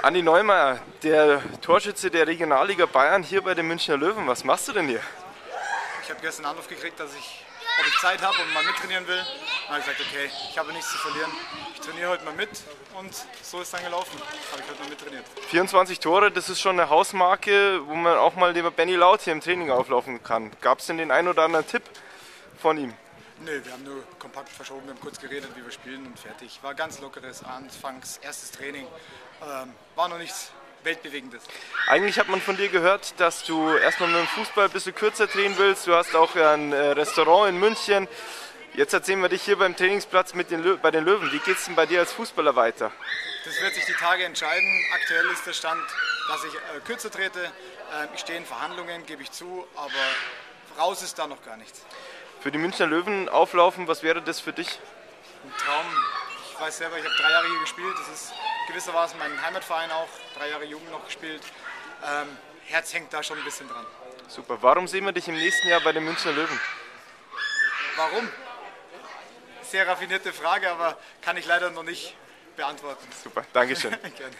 Andi Neumeier, der Torschütze der Regionalliga Bayern hier bei den Münchner Löwen. Was machst du denn hier? Ich habe gestern einen Anruf gekriegt, dass ich, ob ich Zeit habe und mal mittrainieren will. Dann habe ich gesagt, okay, ich habe nichts zu verlieren. Ich trainiere heute mal mit und so ist dann gelaufen. Habe ich heute mal mittrainiert. 24 Tore, das ist schon eine Hausmarke, wo man auch mal lieber Benny Laut hier im Training auflaufen kann. Gab es denn den einen oder anderen Tipp von ihm? Nö, wir haben nur kompakt verschoben, wir haben kurz geredet, wie wir spielen und fertig. War ganz lockeres Anfangs, erstes Training. Ähm, war noch nichts Weltbewegendes. Eigentlich hat man von dir gehört, dass du erstmal mit dem Fußball ein bisschen kürzer drehen willst. Du hast auch ein äh, Restaurant in München. Jetzt erzählen wir dich hier beim Trainingsplatz mit den Lö bei den Löwen. Wie geht es denn bei dir als Fußballer weiter? Das wird sich die Tage entscheiden. Aktuell ist der Stand, dass ich äh, kürzer trete. Äh, ich stehe in Verhandlungen, gebe ich zu, aber raus ist da noch gar nichts. Für die Münchner Löwen auflaufen, was wäre das für dich? Ein Traum. Ich weiß selber, ich habe drei Jahre hier gespielt. Das ist gewissermaßen mein Heimatverein auch. Drei Jahre Jugend noch gespielt. Ähm, Herz hängt da schon ein bisschen dran. Super. Warum sehen wir dich im nächsten Jahr bei den Münchner Löwen? Warum? Sehr raffinierte Frage, aber kann ich leider noch nicht beantworten. Super. Dankeschön. Gerne.